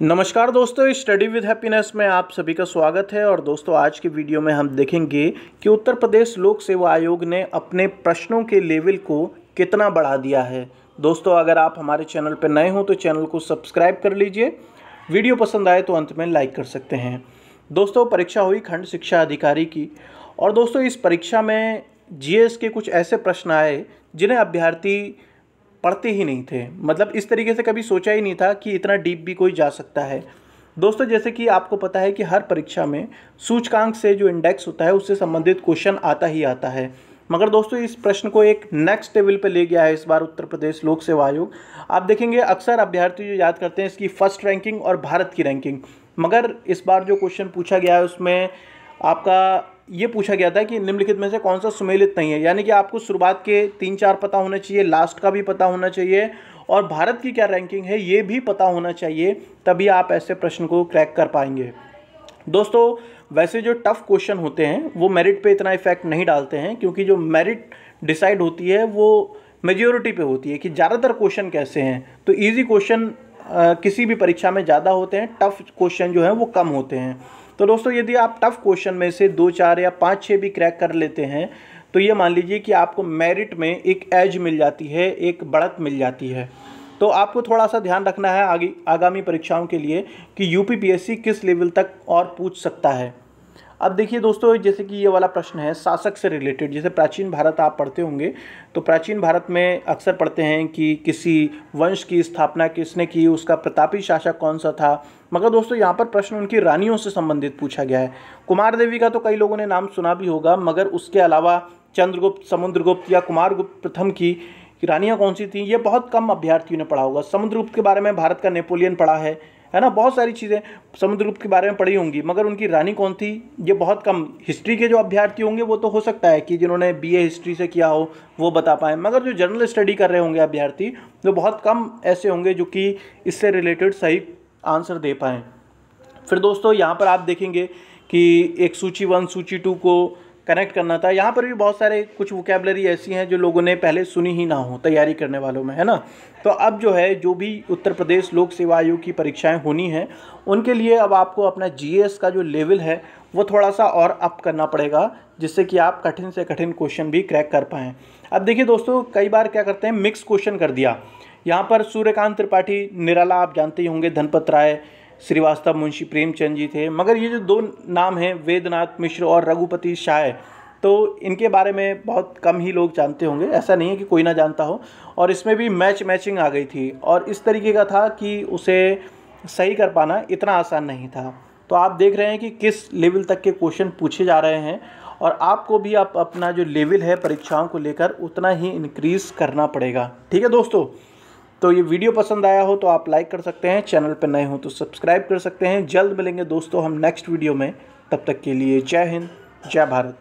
नमस्कार दोस्तों study with happiness में आप सभी का स्वागत है और दोस्तों, आज के वीडियो में हम देखेंगे कि उत्तर प्रदेश लोक सेवा आयोग ने अपने प्रश्नों के लेवल को कितना बढ़ा दिया है। दोस्तों, अगर आप हमारे चैनल पर नए हो तो चैनल को सब्सक्राइब कर लीजिए। वीडियो पसंद आए तो अंत में लाइक कर सकते हैं। दोस्तों, परीक्षा हुई खंड शिक्षा अधिकारी की और दोस्तों, इस परीक्षा में जीएस के कुछ ऐसे प्रश्न आए जिन्हें अभ्यर्थी पढ़ते ही नहीं थे। मतलब इस तरीके से कभी सोचा ही नहीं था कि इतना डीप भी कोई जा सकता है। दोस्तों, जैसे कि आपको पता है कि हर परीक्षा में सूचकांक से जो इंडेक्स होता है, उससे संबंधित क्वेश्चन आता ही आता है। मगर दोस्तों, इस प्रश्न को एक नेक्स्ट लेवल पे ले गया है इस बार उत्तर प्रदेश लोक सेवा आयोग। आप देखेंगे, अक्सर अभ्यर्थी जो याद करते हैं, इसकी फ़र्स्ट रैंकिंग और भारत की रैंकिंग मगर इस बार जो क्वेश्चन पूछा गया है, उसमें आपका ये पूछा गया था कि निम्नलिखित में से कौन सा सुमेलित नहीं है? यानी कि आपको शुरुआत के तीन चार पता होना चाहिए लास्ट का भी पता होना चाहिए और भारत की क्या रैंकिंग है, ये भी पता होना चाहिए, तभी आप ऐसे प्रश्न को क्रैक कर पाएँगे। दोस्तों, वैसे जो टफ़ क्वेश्चन होते हैं, वो मेरिट पे इतना इफ़ेक्ट नहीं डालते हैं, क्योंकि जो मेरिट डिसाइड होती है, वो मेजोरिटी पे होती है कि ज़्यादातर क्वेश्चन कैसे हैं। तो इजी क्वेश्चन किसी भी परीक्षा में ज़्यादा होते हैं टफ़ क्वेश्चन जो हैं, वो कम होते हैं। तो दोस्तों, यदि आप टफ क्वेश्चन में से दो, चार या पाँच छः भी क्रैक कर लेते हैं तो ये मान लीजिए कि आपको मेरिट में एक एज मिल जाती है, एक बढ़त मिल जाती है। तो आपको थोड़ा सा ध्यान रखना है आगे, आगामी परीक्षाओं के लिए कि यूपीपीएससी किस लेवल तक और पूछ सकता है। अब देखिए दोस्तों, जैसे कि ये वाला प्रश्न है, शासक से रिलेटेड जैसे प्राचीन भारत आप पढ़ते होंगे तो प्राचीन भारत में अक्सर पढ़ते हैं कि किसी वंश की स्थापना किसने की, उसका प्रतापी शासक कौन सा था। मगर दोस्तों, यहाँ पर प्रश्न उनकी रानियों से संबंधित पूछा गया है। कुमार देवी का तो कई लोगों ने नाम सुना भी होगा, मगर उसके अलावा चंद्रगुप्त, समुद्रगुप्त या कुमार गुप्त प्रथम की रानियाँ कौन सी थी, ये बहुत कम अभ्यर्थियों ने पढ़ा होगा। समुद्रगुप्त के बारे में भारत का नेपोलियन पढ़ा है है ना? बहुत सारी चीज़ें समुद्रगुप्त के बारे में पढ़ी होंगी, मगर उनकी रानी कौन थी? ये बहुत कम हिस्ट्री के जो अभ्यर्थी होंगे, वो तो हो सकता है कि जिन्होंने बीए हिस्ट्री से किया हो, वो बता पाएँ। मगर जो जनरल स्टडी कर रहे होंगे अभ्यर्थी, वो बहुत कम ऐसे होंगे जो कि इससे रिलेटेड सही आंसर दे पाएँ। फिर दोस्तों, यहाँ पर आप देखेंगे कि एक सूची वन, सूची टू को कनेक्ट करना था। यहाँ पर भी बहुत सारे कुछ वोकेबलरी ऐसी हैं जो लोगों ने पहले सुनी ही ना हो, तैयारी करने वालों में, है ना? तो अब जो है, जो भी उत्तर प्रदेश लोक सेवा आयोग की परीक्षाएँ होनी हैं, उनके लिए अब आपको अपना जीएस का जो लेवल है, वो थोड़ा सा और अप करना पड़ेगा, जिससे कि आप कठिन से कठिन क्वेश्चन भी क्रैक कर पाएँ। अब देखिए दोस्तों, कई बार क्या करते हैं मिक्स क्वेश्चन कर दिया। यहाँ पर सूर्यकांत त्रिपाठी, निराला आप जानते ही होंगे, धनपत राय श्रीवास्तव मुंशी प्रेमचंद जी थे। मगर ये जो दो नाम हैं, वेदनाथ मिश्र और रघुपति शाह तो इनके बारे में बहुत कम ही लोग जानते होंगे। ऐसा नहीं है कि कोई ना जानता हो। और इसमें भी मैच मैचिंग आ गई थी। और इस तरीके का था कि उसे सही कर पाना इतना आसान नहीं था। तो आप देख रहे हैं कि किस लेवल तक के क्वेश्चन पूछे जा रहे हैं। और आपको भी आप अपना जो लेवल है परीक्षाओं को लेकर, उतना ही इनक्रीज़ करना पड़ेगा। ठीक है दोस्तों? तो ये वीडियो पसंद आया हो तो आप लाइक कर सकते हैं चैनल पर नए हो तो सब्सक्राइब कर सकते हैं। जल्द मिलेंगे दोस्तों हम नेक्स्ट वीडियो में। तब तक के लिए जय हिंद, जय भारत।